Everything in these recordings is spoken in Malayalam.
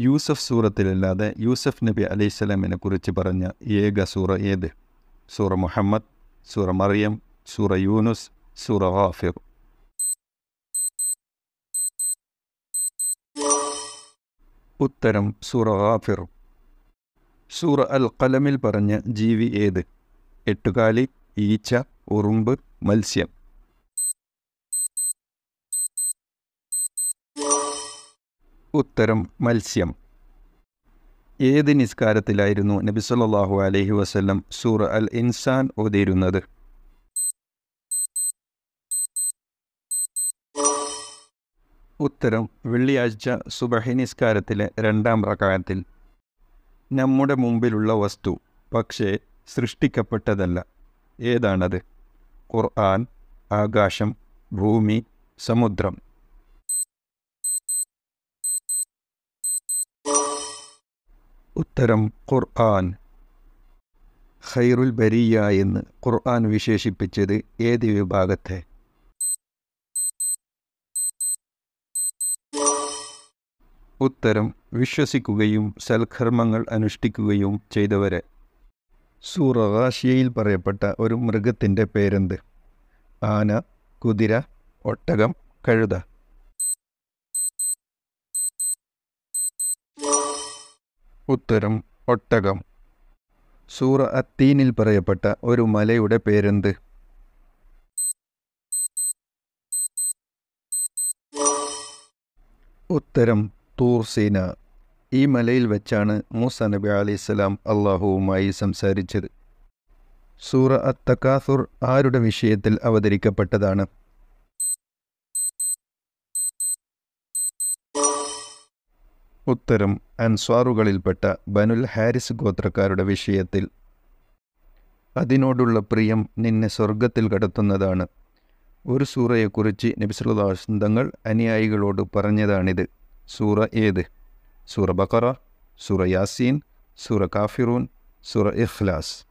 യൂസഫ് സൂറത്തിലല്ലാതെ യൂസഫ് നബി അലൈഹിസ്സലാമിനെ കുറിച്ച് പറഞ്ഞ ഏക സൂറ ഏത്? സൂറ മുഹമ്മദ് സൂറ മറിയം സൂറ യൂനുസ് സൂറ ഹാഫിർ ഉത്തരം സൂറ ഹാഫിർ സൂറ അൽ കലമിൽ പറഞ്ഞ ജീവി ഏത്? എട്ടുകാലി ഈച്ച ഉറുമ്പ് മത്സ്യം. ഉത്തരം മത്സ്യം. ഏത് നിസ്കാരത്തിലായിരുന്നു നബി സല്ലല്ലാഹു അലൈഹി വസല്ലം സൂറ അൽ ഇൻസാൻ ഓതിയിരുന്നത്? ഉത്തരം വെള്ളിയാഴ്ച സുബഹി നിസ്കാരത്തിലെ രണ്ടാം പ്രകാരത്തിൽ നമ്മുടെ മുമ്പിലുള്ള വസ്തു പക്ഷേ സൃഷ്ടിക്കപ്പെട്ടതല്ല. ഏതാണത്? ഖുർആൻ ആകാശം ഭൂമി സമുദ്രം. ഉത്തരം ഖുർആൻ. ഖൈറുൽ ബരിയ എന്ന് ഖുർആൻ വിശേഷിപ്പിച്ചത് ഏത് വിഭാഗത്തെ? ഉത്തരം വിശ്വസിക്കുകയും സൽക്കർമ്മങ്ങൾ അനുഷ്ഠിക്കുകയും ചെയ്തവരെ. സൂറകാശിയയിൽ പറയപ്പെട്ട ഒരു മൃഗത്തിന്റെ പേരെന്ത്? ആന കുതിര ഒട്ടകം കഴുത. ഉത്തരം ഒട്ടകം. സൂറ അത്തീനിൽ പറയപ്പെട്ട ഒരു മലയുടെ പേരെന്ത്? ഉത്തരം തൂർസീന ഈ മലയിൽ വെച്ചാണ് മൂസ നബി അലിസ്ലാം അള്ളാഹുവുമായി സംസാരിച്ചത്. സൂറ അത്തക്കാസുർ ആരുടെ വിഷയത്തിൽ അവതരിക്കപ്പെട്ടതാണ്? ഉത്തരം അൻസ്വാറുകളിൽപ്പെട്ട ബനുൽ ഹാരിസ് ഗോത്രക്കാരുടെ വിഷയത്തിൽ. അതിനോടുള്ള പ്രിയം നിന്നെ സ്വർഗത്തിൽ കടത്തുന്നതാണ്. ഒരു സൂറയെക്കുറിച്ച് നബിസുല്ലാസ് അനുയായികളോട് പറഞ്ഞതാണിത്. സൂറ ഏത്? സൂറ ബക്കറ സൂറ യാസീൻ സൂറ കാഫിറൂൻ സൂറ ഇഖ്ലാസ്.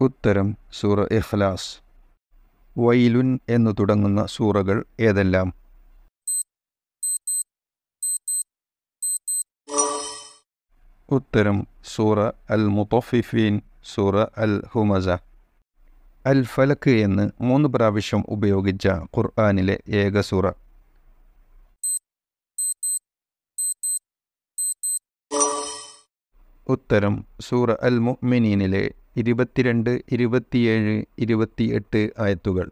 ഉത്തരം സൂറ ഇഖ്ലാസ്. വൈലുൻ എന്നു തുടങ്ങുന്ന സൂറകൾ ഏതെല്ലാം? ഉത്തരം സൂറ അൽ മുത്തഫിഫീൻ സൂറ അൽ ഹുമസ അൽ ഫലക്ക് എന്ന് മൂന്ന് പ്രാവശ്യം ഉപയോഗിച്ച ഖുർആാനിലെ ഏക സൂറ. ഉത്തരം സൂറ അൽ മുഅ്മിനീനിലെ ഇരുപത്തിരണ്ട് ഇരുപത്തിയേഴ് ഇരുപത്തിയെട്ട് ആയത്തുകൾ.